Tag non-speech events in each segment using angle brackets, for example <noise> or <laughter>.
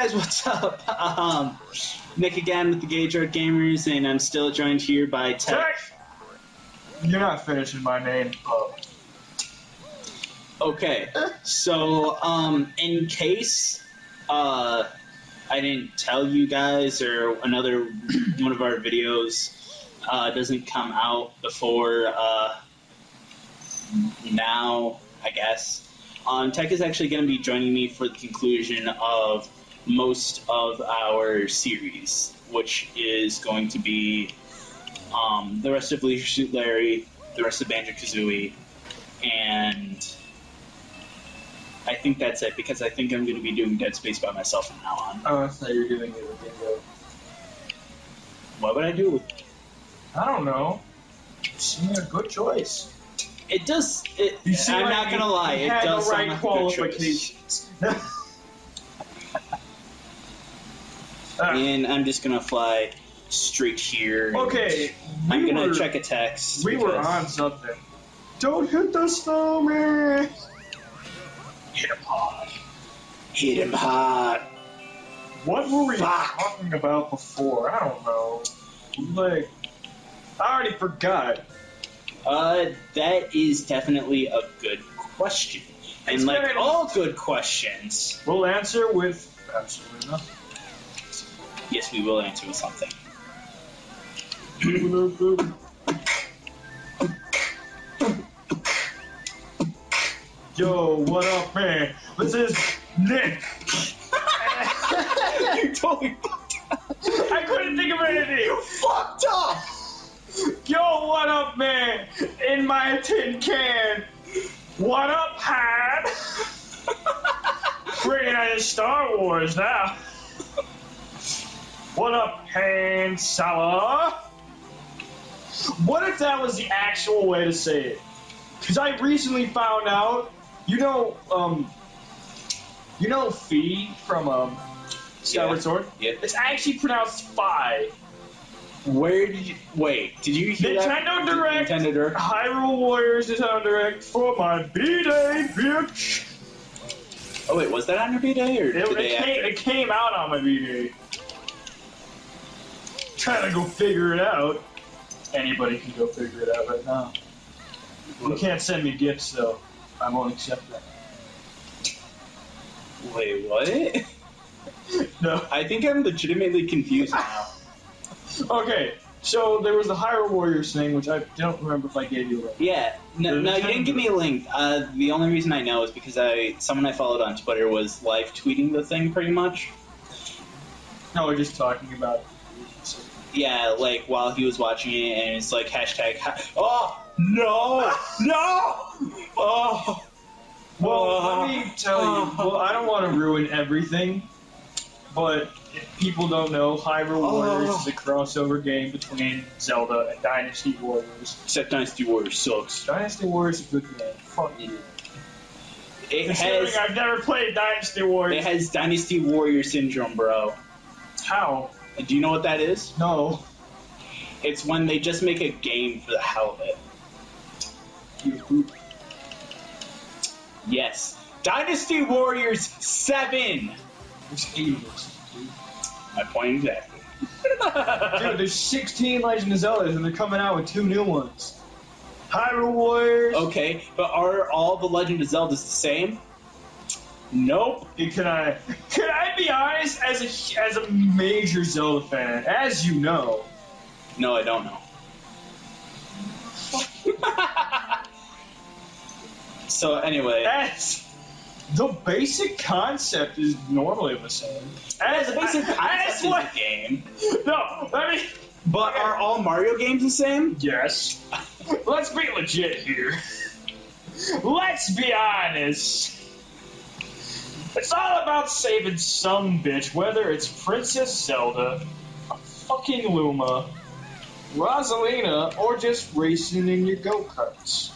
guys, what's up? <laughs> Um, Nick again with the Gauge Road Gamers, and I'm still joined here by Tech. Tech! You're not finishing my name. Oh. Okay, so um, in case uh, I didn't tell you guys, or another one of our videos uh, doesn't come out before uh, now, I guess. Um, Tech is actually going to be joining me for the conclusion of most of our series, which is going to be um, the rest of Leisure Suit Larry, the rest of Banjo Kazooie, and I think that's it because I think I'm going to be doing Dead Space by myself from now on. Oh, I thought you were doing it with Bingo. What would I do with I don't know. Seemed a good choice. it? Does it? I'm like not gonna lie, it does the sound right like a good choice. <laughs> Ah, And I'm just gonna fly straight here. okay, I'm we gonna were, check a text. We were on something. Don't hit the snowman. Hit him hard. Hit him hard. What were we Fuck. talking about before? I don't know. Like, I already forgot. Uh, that is definitely a good question. And It's like all good questions, We'll answer with absolutely nothing. Yes, we will answer with something. Yo, what up, man? This is Nick. <laughs> you totally fucked up. I couldn't think of anything. You fucked up. Yo, what up, man? In my tin can. What up, Han? Bringing out Star Wars now. What up, Han Solo? What if that was the actual way to say it? Because I recently found out, you know, um, you know, Fee from um, Skyward Yeah. Sword. Yeah. It's actually pronounced Phi. Where did you wait? Did you hear that? Nintendo Direct. Nintendo Direct. Hyrule Warriors Nintendo Direct for my B-Day, bitch. Oh wait, was that on your B day or It, the it day came, after? it came out on my B-Day. Trying to go figure it out. Anybody can go figure it out right now. You can't send me gifts though. I won't accept that. Wait, what? <laughs> No. I think I'm legitimately confused now. <laughs> Okay, so there was the Hyrule Warriors thing, which I don't remember if I gave you a link. Yeah, no, no, you didn't give me a link. Uh, the only reason I know is because I someone I followed on Twitter was live tweeting the thing pretty much. No, we're just talking about it. Yeah, like while he was watching it, and it's like hashtag. Ha- oh no, no, oh. Well, let uh, me tell you. Uh. Well, I don't want to ruin everything, but if people don't know, Hyrule oh. Warriors is a crossover game between Zelda and Dynasty Warriors. Except Dynasty Warriors sucks. Dynasty Warriors is a good game. Fuck you. It Considering has I've never played Dynasty Warriors. it has Dynasty Warrior syndrome, bro. How? Do you know what that is? No. It's when they just make a game for the hell of it. Yes, Dynasty Warriors Seven. It's idiots. My point exactly. <laughs> Dude, there's 16 Legend of Zeldas and they're coming out with two new ones. Hyrule Warriors. Okay, but are all the Legend of Zeldas the same? Nope. Can I can I be honest as a as a major Zelda fan, as you know, No, I don't know. <laughs> so anyway, that's the basic concept is normally the same. As the basic as concept is what? the game. No, I mean But are all Mario games the same? yes. Let's be legit here. Let's be honest. It's all about saving some bitch, whether it's Princess Zelda, a fucking Luma, Rosalina, or just racing in your go karts.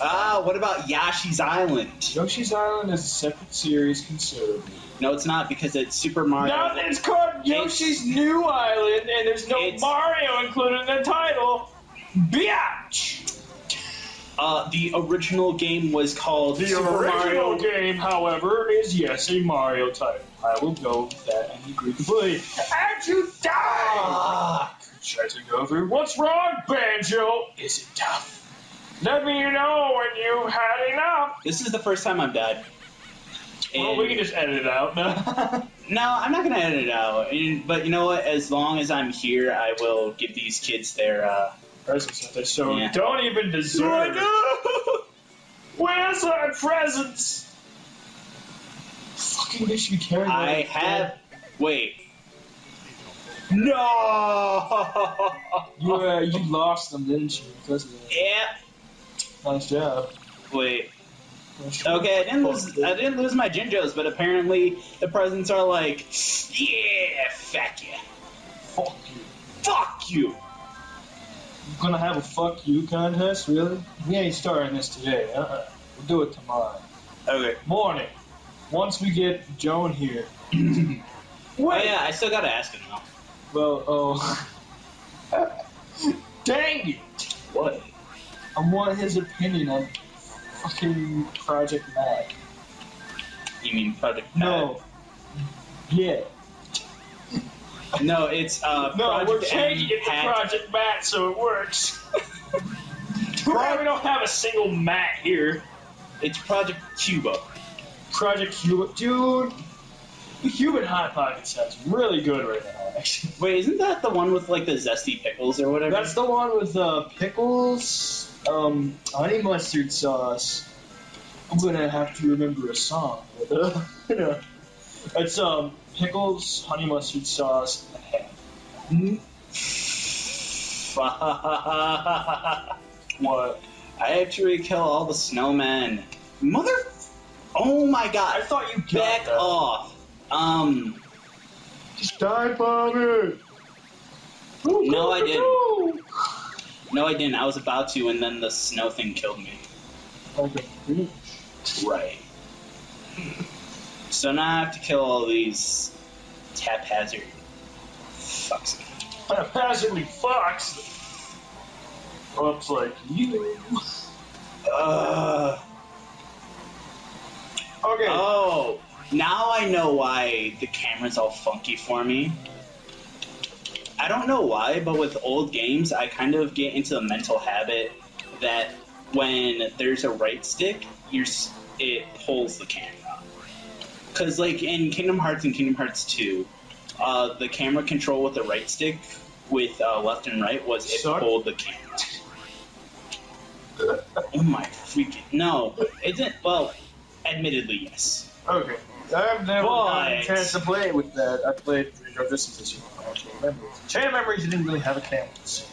Ah, what about Yoshi's Island? Yoshi's Island is a separate series considerably. No, it's not because it's Super Mario. Now it's called Yoshi's New Island, and there's no Mario included in the title. Biatch! Uh, the original game was called The Super original Mario. game, however, is yes a Mario type. I will go with that and agree completely. And you die! Ah, Try to go through. What's wrong, Banjo? Is it tough? Let me know when you've had enough. this is the first time I've died. Well, we can just edit it out. <laughs> No, I'm not gonna edit it out. But you know what? As long as I'm here, I will give these kids their. Uh... presents that they so Yeah. don't even deserve. it. Where's our presents? Fucking wish you carried one. I have. Wait. No. You uh, you lost them, didn't you? Because of that. Yeah. Nice job. Wait. Okay, I didn't lose. I didn't lose my Jinjos, but apparently the presents are like, yeah, fuck you, Fuck you. fuck you. Gonna have a fuck you contest, really? We ain't starting this today. Uh-uh. We'll do it tomorrow. Okay. Morning. Once we get Joan here. <clears throat> Oh yeah, I still gotta ask him though. Well, oh. <laughs> Dang it! What? I want his opinion on fucking Project Mag. You mean Project? No. Yeah. No, it's uh. No, Project we're changing it to Hat- Project Matt so it works. <laughs> Right, we don't have a single Matt here. It's Project Cuba. Project Cuba. Dude, the Cuban Hot Pocket sounds really good right now, actually. <laughs> Wait, isn't that the one with like the zesty pickles or whatever? That's the one with uh, pickles, um, honey mustard sauce. I'm gonna have to remember a song. <laughs> It's um, pickles, honey mustard sauce, and ham. <laughs> What? I have actually kill all the snowmen. Mother. Oh my god. I thought you got Back that. off. Um. Just die, Bobby! No, I didn't. No, I didn't. I was about to, and then the snow thing killed me. Okay. Right. So now I have to kill all these haphazard fucks. Haphazardly fucks. Looks like you. Uh, Okay. oh, now I know why the camera's all funky for me. I don't know why, but with old games, I kind of get into the mental habit that when there's a right stick, you're, it pulls the camera. Because, like, in Kingdom Hearts and Kingdom Hearts 2, uh, the camera control with the right stick with uh, left and right was it Suck? pulled the camera. <laughs> oh my freaking. No, it didn't. Well, admittedly, yes. Okay. I've never gotten a chance to play with that. I played Go Distances Chain of Memories you didn't really have a camera. so-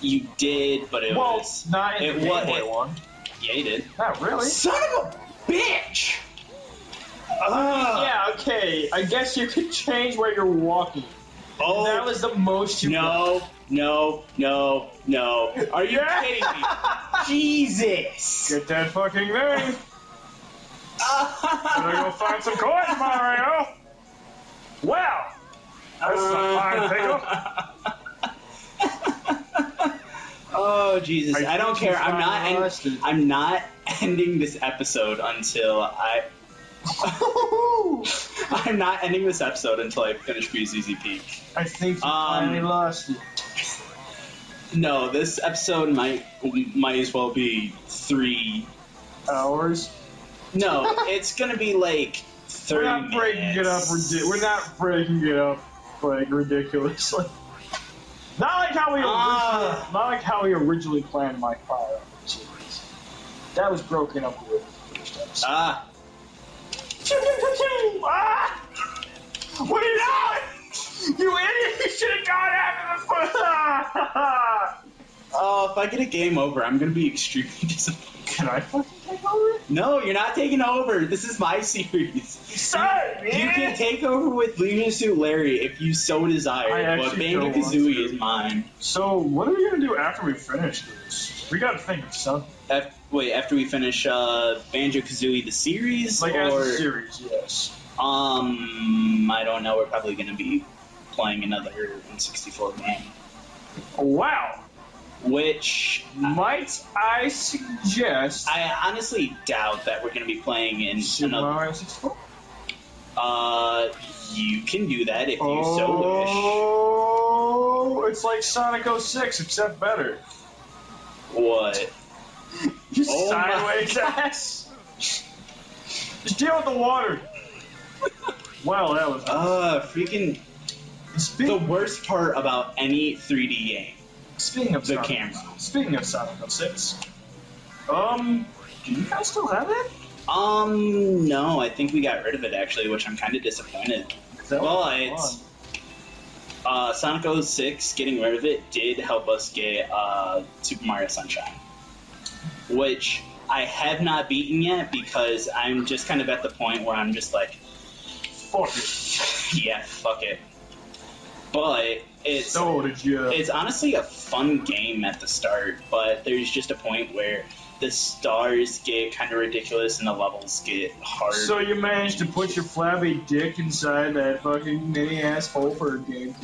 You did, but it Well, was. not in it the Game Boy one. Yeah, you did. Not really. Son of a bitch! Ah. Yeah, okay. I guess you could change where you're walking. Oh, that was the most you no, no, no, no. Are you Yeah. kidding me? <laughs> Jesus! Get that fucking thing. <laughs> Gonna go find some coins, Mario. Well, that's a fine pickle. <laughs> oh Jesus! I, I don't care. I'm not. not End. I'm not ending this episode until I. <laughs> I'm not ending this episode until I finish Freezeezy Peak. I think you Um, finally lost it. No, this episode might might as well be three. Hours. No, it's gonna be like thirty. We're not breaking it up. ridi- We're not breaking it up like ridiculously. Not like how we originally, Ah. not like how we originally planned my Fire series. That was broken up with the first episode. Ah, ah! What are you doing? You idiot! You should have gone after the first. <laughs> oh, if I get a game over, I'm gonna be extremely <laughs> disappointed. Can I fucking take over? No, you're not taking over. This is my <laughs> series. Sorry, You man. can take over with Leisure Suit Larry if you so desire, I but Banjo Kazooie is mine. So, what are we gonna do after we finish this? We gotta think of something. Af- wait, after we finish uh, Banjo Kazooie the series, Like as a series, yes. um, I don't know. We're probably gonna be playing another N64 game. Wow. which Might I suggest I honestly doubt that we're going to be playing in Super another. Mario 64? Uh, you can do that if you so wish. Oh, it's like Sonic 06, except better. What? Just Oh sideways ass. Just deal with the water. wow, that was. Uh, freaking. The worst part about any 3D game. speaking of the Sonic, camera. Speaking of Sonic 06, um, do you guys still have it? Um, no, I think we got rid of it actually, which I'm kind of disappointed. Well, it's uh, Sonic 06 getting rid of it did help us get uh, Super Mario Sunshine, which I have not beaten yet because I'm just kind of at the point where I'm just like, Fuck it. <laughs> yeah, fuck it. But it's So did you? it's honestly a fun game at the start, but there's just a point where the stars get kind of ridiculous and the levels get hard. So you managed to put your flabby dick inside that fucking mini asshole for a game?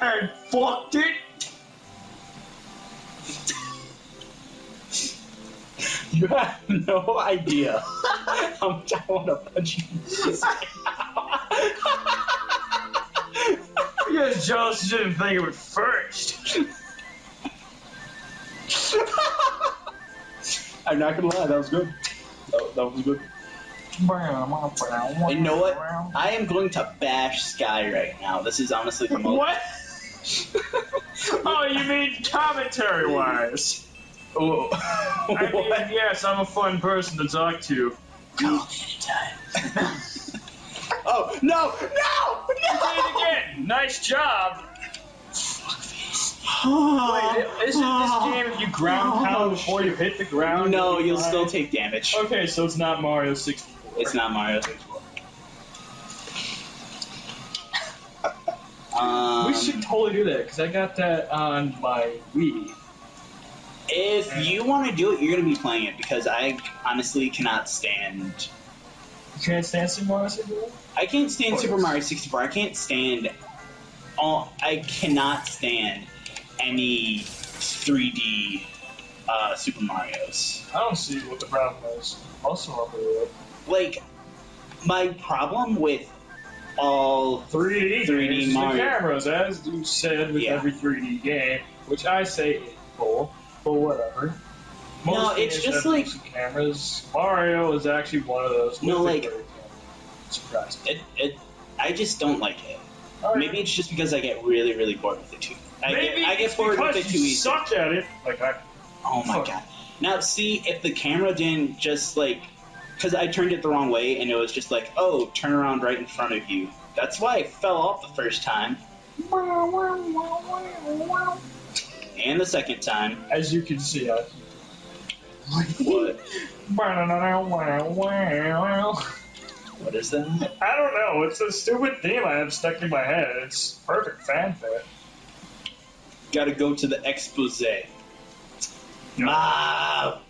And <laughs> fucked it? You have no idea how much I want to punch you in the face right now. You're just didn't think of it first. <laughs> I'm not gonna lie, that was good. That, that was good. you You know what? I am going to bash Sky right now. This is honestly the most. What? <laughs> oh, you mean commentary wise? Oh, <laughs> I mean, yes, I'm a fun person to talk to. Call me anytime. oh no! No! no! Say it again. Nice job. Oh, <sighs> Wait, isn't this game if you ground <sighs> pound before you hit the ground? No, you'll fine? still take damage. Okay, so it's not Mario 64. It's not Mario 64. Um, We should totally do that because I got that on my Wii. If you want to do it, you're going to be playing it because I honestly cannot stand. You can't stand Super Mario 64? I can't stand Super. Mario 64. I can't stand. All, I cannot stand any 3D uh, Super Mario's. I don't see what the problem is. Also, I'll. Like, my problem with all 3D, 3D games, the Mario. cameras, as you said with Yeah. every 3D game, which I say is bull, but whatever. No, it's just like- cameras. Mario is actually one of those. No, like-. Surprise it, it, I just don't like it. Oh, Alright. Maybe it's just because I get really, really bored with it too. I Maybe get, I get bored with it too easy. suck at it. Like I. Oh my god. Now, see, if the camera didn't just like. Because I turned it the wrong way and it was just like, oh, turn around right in front of you. That's why I fell off the first time. And the second time. As you can see, I. What? <laughs> What is that? I don't know. It's a stupid theme I have stuck in my head. It's perfect fanfare. Gotta go to the expose. No. Ah,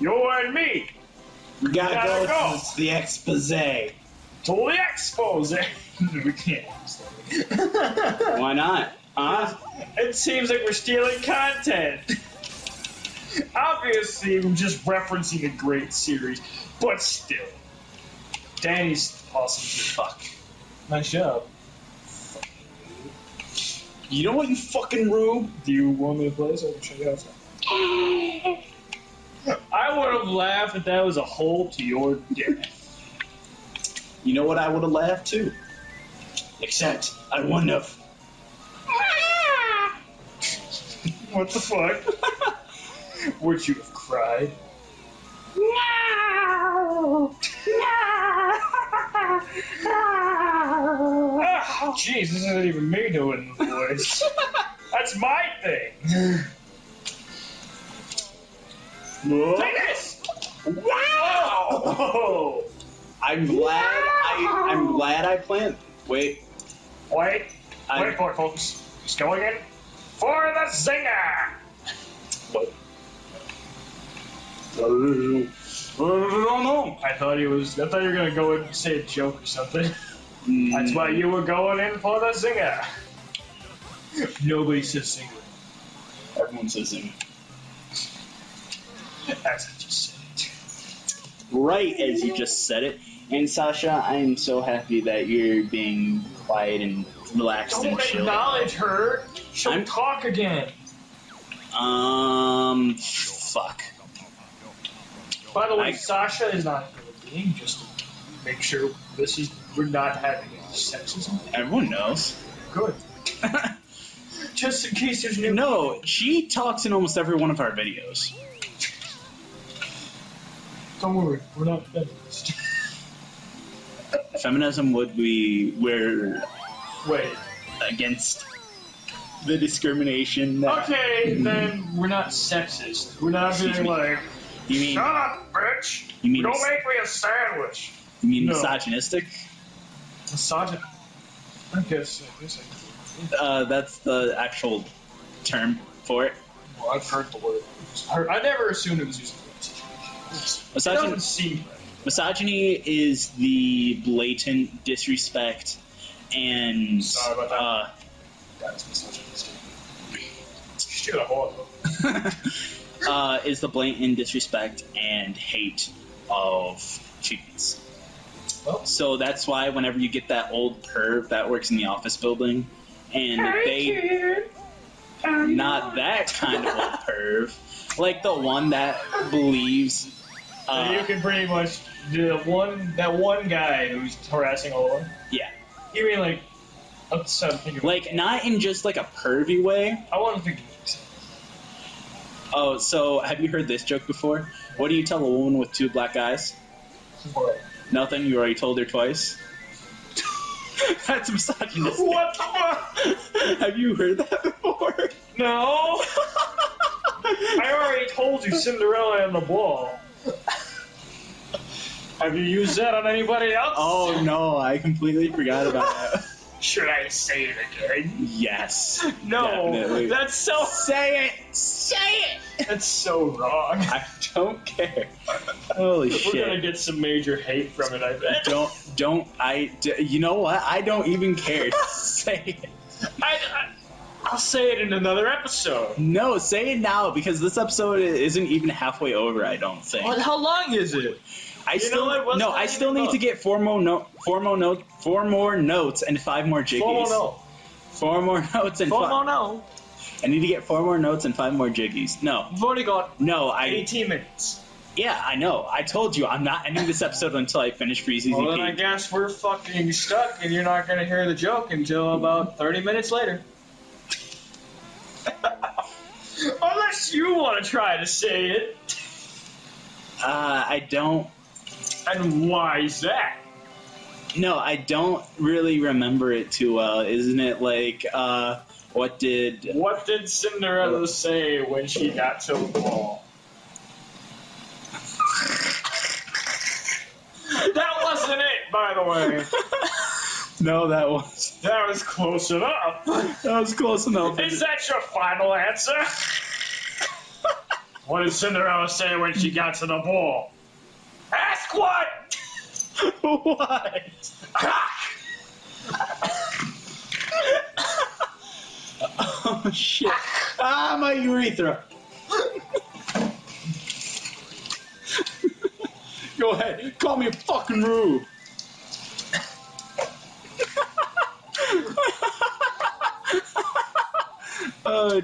You and me we gotta, Gotta go, go. to the expose. to the expose. <laughs> we can't. <laughs> Why not? Huh? It seems like we're stealing content. Obviously, we're just referencing a great series, but still. Danny's awesome too. Fuck. Nice job. You know what, you fucking rube? Do you want me to play so I can show you how to I would have laughed if that was a hole to your death. You know what I would have laughed too? Except I wouldn't have. <laughs> What the fuck? <laughs> Would you have cried? No! No! No! Jeez, this isn't even me doing the voice. <laughs> That's my thing. Take this! Wow! Oh! I'm glad I I'm glad I planned. Wait, Wait, I wait for it, folks. He's going in for the zinger! what? I don't know. I thought he was. I thought you were gonna go in and say a joke or something. That's why you were going in for the zinger. Nobody says single. Everyone says him. As I just said it. Right as you just said it. And Sasha, I'm so happy that you're being quiet and relaxed and Don't chill. acknowledge her. She'll I'm- talk again. Um, fuck. By the way, I- Sasha is not a being. Just make sure this is we're not having any sexism. Everyone knows. Good. <laughs> Just in case there's new. no, she talks in almost every one of our videos. Don't worry, we're not feminist. Feminism would be we're Wait. against the discrimination. That, Okay, then we're not sexist. We're not <laughs> Excuse being me. like, You mean shut up, bitch. you mean Don't mis- make me a sandwich. you mean No. misogynistic? Misogyn. I guess. I guess I, Uh, that's the actual term for it. well, I've heard the word. I, heard, I never assumed it was used for situation. It Misogyn- doesn't seem right. Misogyny is the blatant disrespect and Sorry about that. uh, That's misogynistic. Shit, a whore, <laughs> uh, is the blatant disrespect and hate of females. Well, So that's why whenever you get that old perv that works in the office building, and they not that kind of old <laughs> perv, like the one that believes. Uh, you can pretty much the one that one guy who's harassing all of them. yeah, You mean like upset like not in just like a pervy way. I want to think. Oh, so have you heard this joke before? What do you tell a woman with two black eyes? What? Nothing. You already told her twice. <laughs> That's misogynistic. What the fuck? <laughs> Have you heard that before? No. <laughs> <laughs> I already told you Cinderella and the ball. Have you used that on anybody else? oh no, I completely forgot about that. <laughs> Should I say it again? Yes. No, Definitely. that's so Say it. Say it. that's so wrong. I don't care. Holy We're shit. gonna get some major hate from it, I bet. Don't don't I? d- You know what? I don't even care. <laughs> say it. I, I, I'll say it in another episode. No, say it now because this episode isn't even halfway over. I don't think. What, how long is it? I You still know? No. I still need up? to get four more no, four more note, four more notes and five more jiggies. Four more no. Four more <laughs> notes and Four fi- more no. I need to get four more notes and five more jiggies. No, You've only got no. I 18 minutes. yeah. I know. I told you. I'm not ending this episode until I finish Freezeezy Well, then I guess we're fucking stuck, and you're not gonna hear the joke until about 30 minutes later. <laughs> Unless you want to try to say it. Uh, I don't. And why is that? No, I don't really remember it too well. Isn't it like uh, what did? What did Cinderella say when she got to the ball? <laughs> that wasn't it, by the way. No, that was That was close enough. that was close enough. Is that your final answer? what did Cinderella say when she got to the ball? Ask what? what? <laughs> oh shit! Ah, my urethra. <laughs> Go ahead, call me a fucking rube. Oh,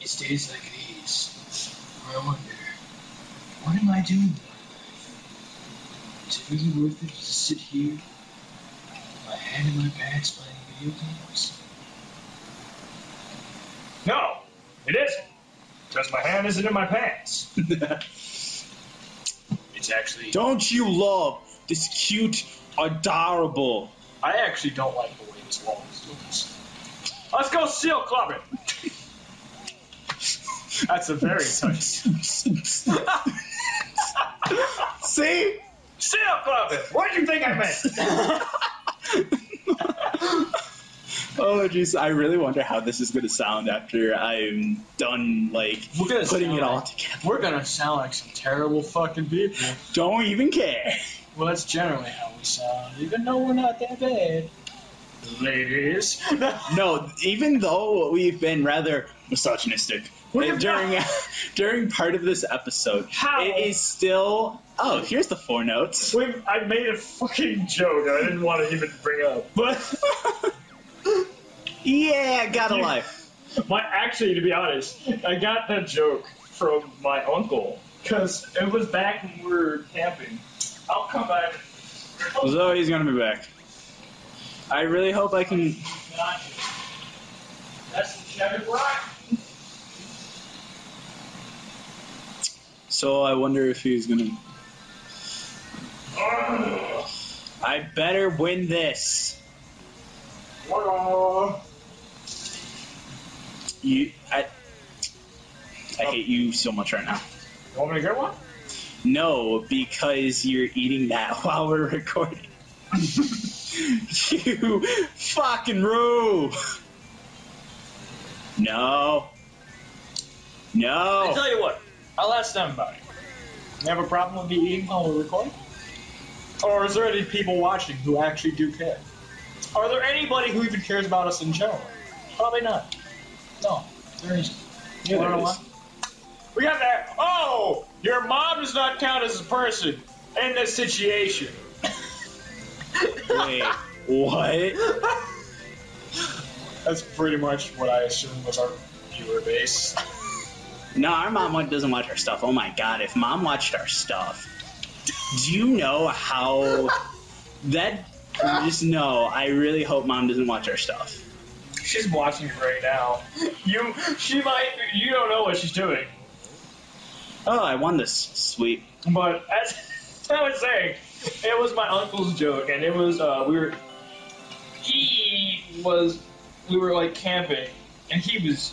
It's days like these where I wonder, what am I doing? Is it really worth it to sit here, with my hand in my pants playing video games? No, it isn't. Because my hand isn't in my pants. <laughs> It's actually. Don't you love this cute, adorable? I actually don't like the way this wall is doing this. Let's go seal clubbing. That's a very touchy. <laughs> See? seal clubbing. What do you think I meant? <laughs> Oh jeez, I really wonder how this is gonna sound after I'm done like We're gonna putting it all like- together. We're gonna sound like some terrible fucking people. Don't even care. Well, that's generally how we sound, even though we're not that bad. Ladies. <laughs> No, even though we've been rather misogynistic during <laughs> during part of this episode, How? it is still. Oh, here's the four notes. We've, I made a fucking joke I didn't want to even bring up. But <laughs> yeah, got a life. my actually, to be honest, I got that joke from my uncle because it was back when we were camping. I'll come back. Zoe's gonna be back. I really hope I can. That's the Chevy Rock. So I wonder if he's gonna. I better win this. You, I, I hate you so much right now. You want me to get one? No, because you're eating that <laughs> while we're recording. <laughs> you fucking roo. No. No. I tell you what, I'll ask them about it. You have a problem with me eating while we're recording? Or is there any people watching who actually do care? Are there anybody who even cares about us in general? Probably not. No, there isn't. Yeah, there is. We got that. Oh, your mom does not count as a person in this situation. Wait, what? <laughs> That's pretty much what I assume was our viewer base. No, our mom doesn't watch our stuff. Oh my god, if mom watched our stuff, do you know how that? Just no. I really hope mom doesn't watch our stuff. She's watching it right now. You, she might. You don't know what she's doing. Oh, I won this. Sweet. But as <laughs> I was saying, it was my uncle's joke, and it was uh, we were. He was. We were like camping, and he was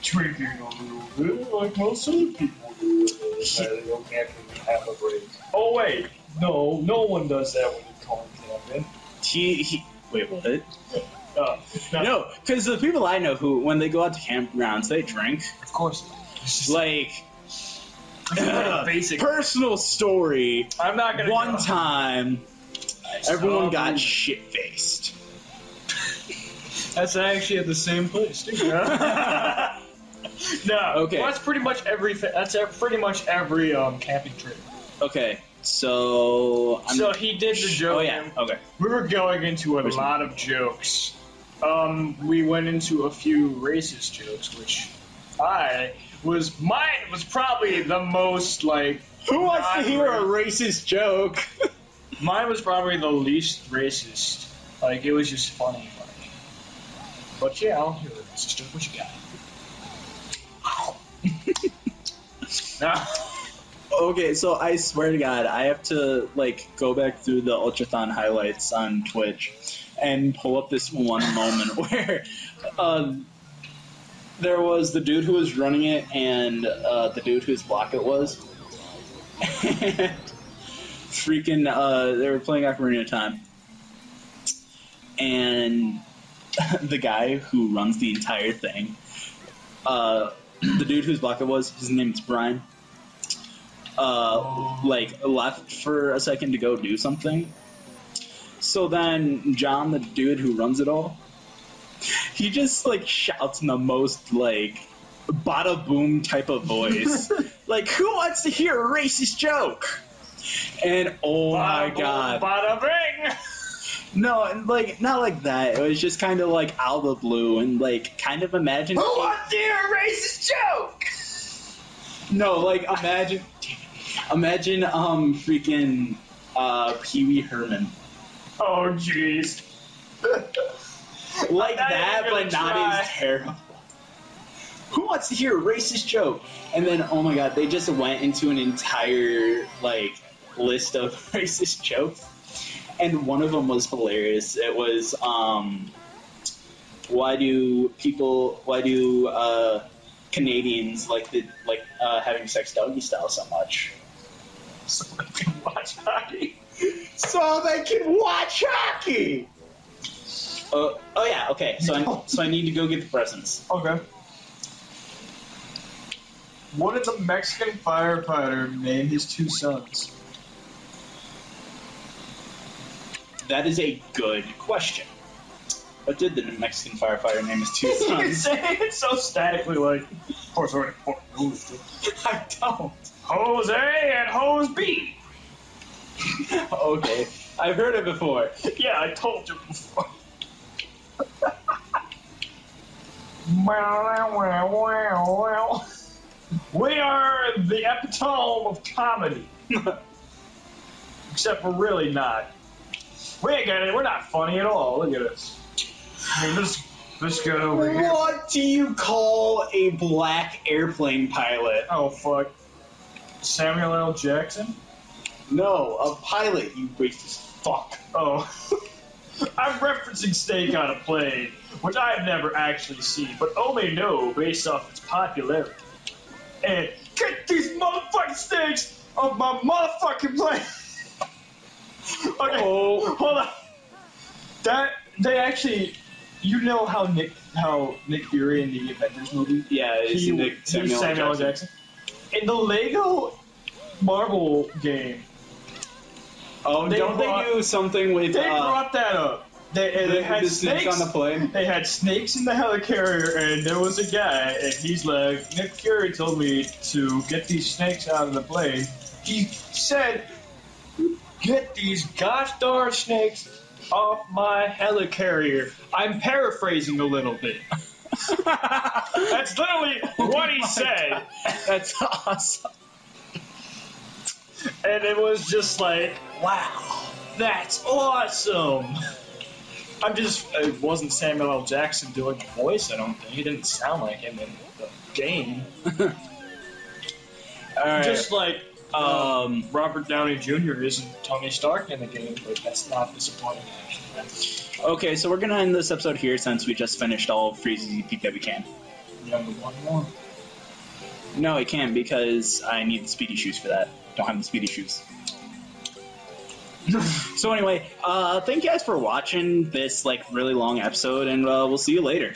drinking a little bit, like most other people do. They go camping and have a break. Oh wait, no, no one does that when you go camping. He, he wait, what? Uh, No, because the people I know who, when they go out to campgrounds, they drink. of course. Like, like <sighs> basic. personal story. I'm not gonna. One go. time, everyone got shit faced. <laughs> That's actually at the same place, too. <laughs> <laughs> no. Okay. Well, that's pretty much everything. That's pretty much every um, camping trip. Okay, so I'm, so he did the joke. oh yeah, okay. We were going into a Which lot of jokes. Um, we went into a few racist jokes, which I was mine was probably the most like Who wants to hear a racist joke? <laughs> mine was probably the least racist. Like it was just funny. Like, but yeah, I'll hear a racist joke. What you got? <laughs> Nah. okay, so I swear to God, I have to like go back through the Ultrathon highlights on Twitch and pull up this one moment <laughs> where uh, there was the dude who was running it and uh, the dude whose block it was. And <laughs> freaking, uh, they were playing Ocarina of Time. And <laughs> the guy who runs the entire thing, uh, <clears throat> the dude whose block it was, his name's Brian. Uh, like left for a second to go do something. So then John, the dude who runs it all, he just like shouts in the most like bada boom type of voice, <laughs> like who wants to hear a racist joke? And oh my Bada boom, god, Bada bing. no, and like not like that. It was just kind of like out of the blue and like kind of imagine. Who wants to hear a racist joke? No, like imagine, imagine um freaking uh Pee Wee Herman Oh jeez. <laughs> like that, but not try. as terrible. Who wants to hear a racist joke? And then oh my god, they just went into an entire like list of <laughs> racist jokes, and one of them was hilarious. It was um, why do people why do uh Canadians like the like uh, having sex doggy style so much? So <laughs> can watch hockey. So they can watch hockey. Oh, oh yeah, okay. So I, so I need to go get the presents. Okay. What did the Mexican firefighter name his two sons? that is a good question. What did the Mexican firefighter name his two <laughs> You sons? say it so statically, like, Jose, I don't. Jose and Jose B. <laughs> Okay, I've heard it before. Yeah, I told you before. <laughs> We are the epitome of comedy. <laughs> Except we're really not. We ain't got it. We're not funny at all. Look at us. I mean, this, this guy over here. What do you call a black airplane pilot? Oh, fuck. Samuel L. Jackson? No, a pilot, you racist fuck. Oh. <laughs> I'm referencing Snake on a Plane, which I have never actually seen, but only know based off its popularity. And get these motherfucking snakes off my motherfucking plane! <laughs> okay, Oh. hold on. That, they actually, you know how Nick, how Nick Fury in the Avengers movie Yeah, he, Nick Samuel, Samuel Jackson. Jackson. In the Lego Marvel game, Oh, They don't brought- they do something with they uh, brought that up. They, and the, they had the snakes snakes on the plane? They had snakes in the helicarrier, and there was a guy, and he's like, Nick Fury told me to get these snakes out of the plane. He said, Get these gosh darn snakes off my helicarrier. I'm paraphrasing a little bit. <laughs> That's literally what he said. That's awesome. And it was just like, wow, that's awesome. I'm just, it wasn't Samuel L. Jackson doing the voice, I don't think. He didn't sound like him in the game. <laughs> All right. Just like um, Robert Downey Jr. isn't Tony Stark in the game, but that's not disappointing, actually. okay, so we're gonna end this episode here since we just finished all of EP that we can. You have one more. No, I can't because I need the speedy shoes for that. Don't have the speedy shoes. <laughs> so anyway, uh, thank you guys for watching this like really long episode, and uh, we'll see you later.